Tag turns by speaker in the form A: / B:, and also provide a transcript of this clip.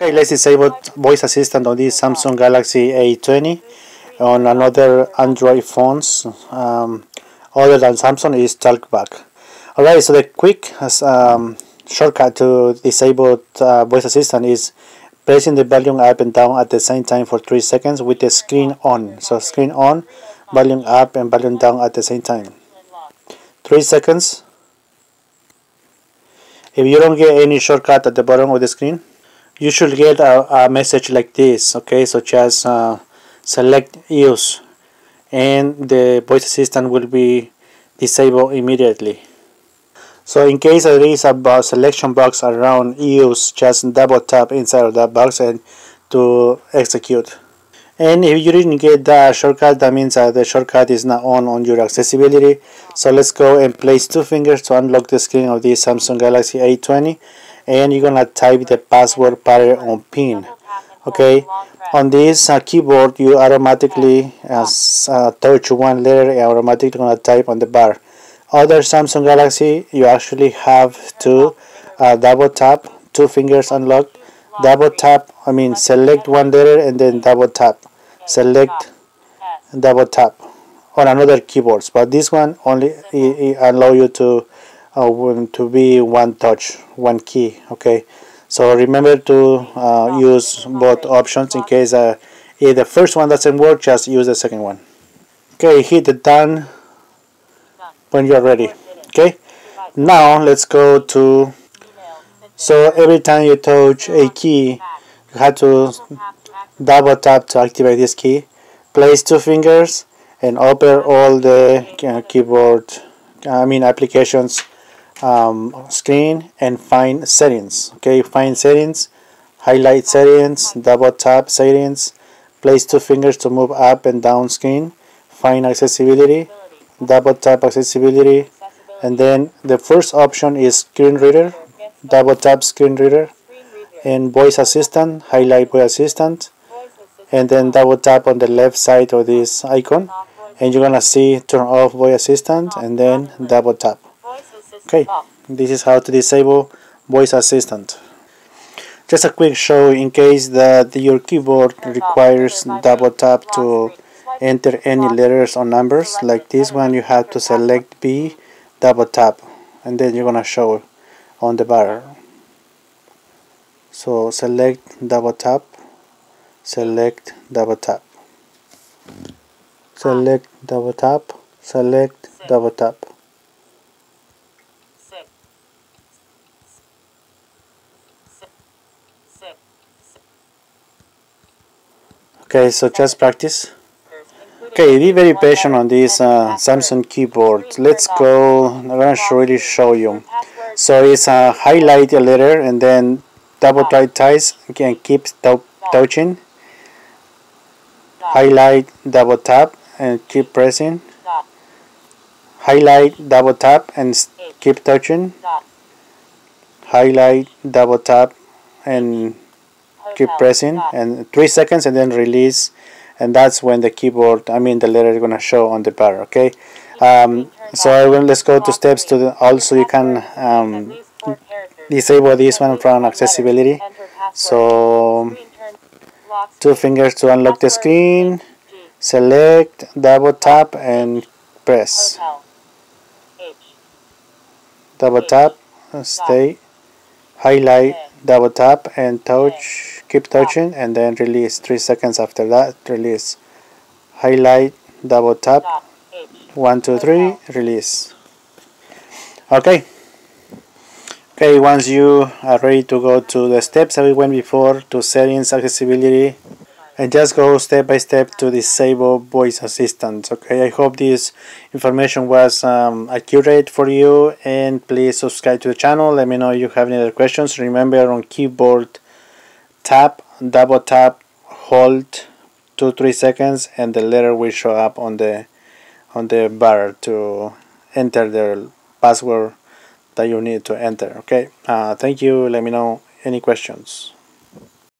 A: Okay, let's disable voice assistant on this Samsung Galaxy A20 on another Android phones um, other than Samsung is TalkBack. Alright, so the quick um, shortcut to disable uh, voice assistant is pressing the volume up and down at the same time for 3 seconds with the screen on. So screen on, volume up and volume down at the same time. 3 seconds. If you don't get any shortcut at the bottom of the screen, you should get a, a message like this okay? So just uh, select use and the voice assistant will be disabled immediately. So in case there is a selection box around use just double tap inside of that box and to execute. And if you didn't get the shortcut that means that the shortcut is not on on your accessibility. So let's go and place two fingers to unlock the screen of this Samsung Galaxy A20 and you're gonna type the password pattern on pin okay? On this uh, keyboard you automatically uh, uh, touch one letter and automatically gonna type on the bar. Other Samsung Galaxy you actually have to uh, double tap two fingers unlocked. Double tap I mean select one letter and then double tap. Select double tap on another keyboards but this one only allow you to uh, to be one touch one key okay? So remember to uh, use both options in case uh, if the first one doesn't work just use the second one. Okay hit the done when you're ready okay? Now let's go to so every time you touch a key you have to double tap to activate this key. Place two fingers and open all the uh, keyboard I mean applications um, screen and find settings okay? Find settings highlight settings double tap settings place two fingers to move up and down screen find accessibility double tap accessibility and then the first option is screen reader double tap screen reader and voice assistant highlight voice assistant and then double tap on the left side of this icon and you're gonna see turn off voice assistant and then double tap Okay, this is how to disable voice assistant. Just a quick show in case that your keyboard requires double tap to enter any letters or numbers. Like this one you have to select B, double tap and then you're gonna show on the bar. So select double tap, select double tap, select double tap, select double tap. Okay so just practice. Okay be very patient on this uh, Samsung keyboard. Let's go. I'm gonna really show you. So it's a highlight a letter and then double right ties. Again keep touching. Highlight double tap and keep pressing. Highlight double tap and keep touching. Highlight double tap and keep pressing and three seconds and then release and that's when the keyboard I mean the letter is gonna show on the bar okay? Um, so will, let's go to steps to the, also you can um, disable this one from accessibility. so two fingers to unlock the screen select double tap and press. Double tap stay highlight double tap and touch keep touching and then release three seconds after that release. Highlight double tap. One two three release. Okay. Okay once you are ready to go to the steps that we went before to settings accessibility and just go step by step to disable voice assistant okay? I hope this information was um, accurate for you and please subscribe to the channel. Let me know if you have any other questions. Remember on keyboard tap double tap hold two three seconds and the letter will show up on the on the bar to enter the password that you need to enter okay? Uh, thank you. Let me know any questions